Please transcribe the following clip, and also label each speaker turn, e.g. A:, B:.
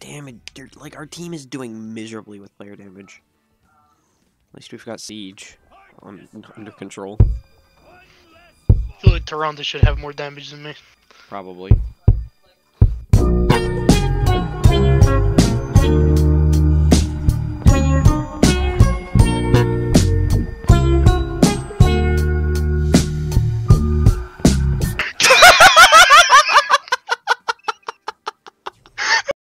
A: Damn it! like our team is doing miserably with player damage. At least we've got siege on, under control.
B: I feel like Toronto should have more damage than me.
A: Probably.